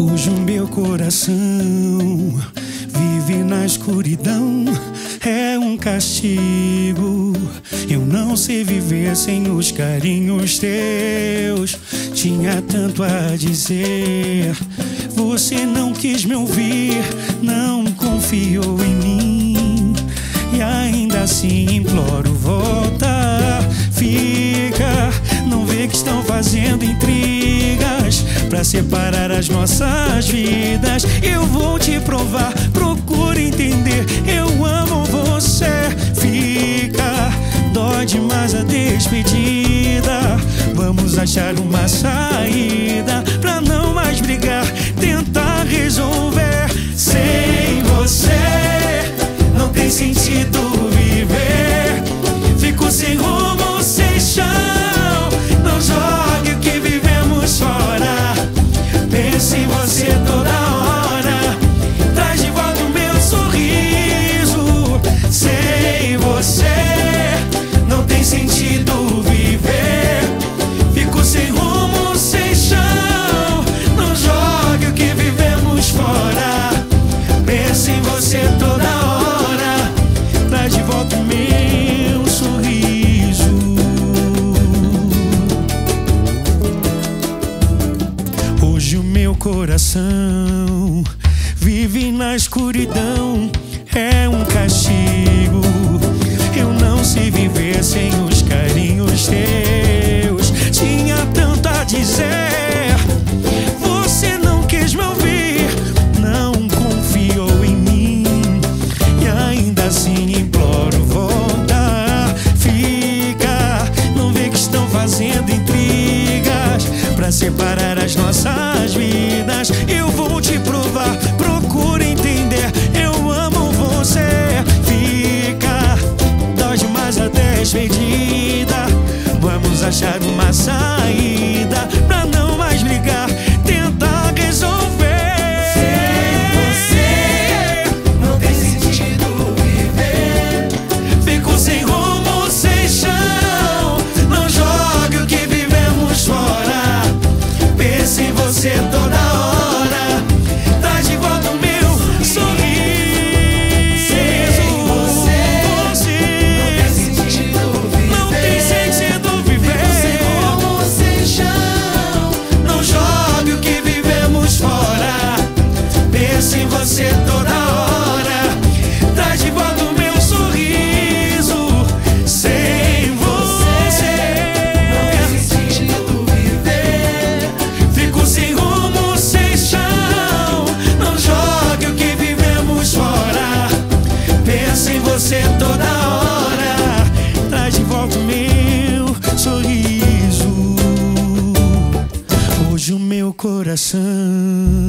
Hoje o meu coração vive na escuridão, é um castigo. Eu não sei viver sem os carinhos teus. Tinha tanto a dizer, você não quis me ouvir, não confiou em mim. E ainda assim imploro, volta, fica. Não vê que estão fazendo separar as nossas vidas. Eu vou te provar, procura entender. Eu amo você, fica. Dói demais a despedida. Vamos achar uma saída pra coração vive na escuridão, é um castigo. Eu não sei viver sem os carinhos teus. Tinha tanto a dizer, você não quis me ouvir, não confiou em mim. E ainda assim imploro, volta, fica. Não vê que estão fazendo intrigas pra separar Dói demais a despedida. Vamos achar uma saída pra não coração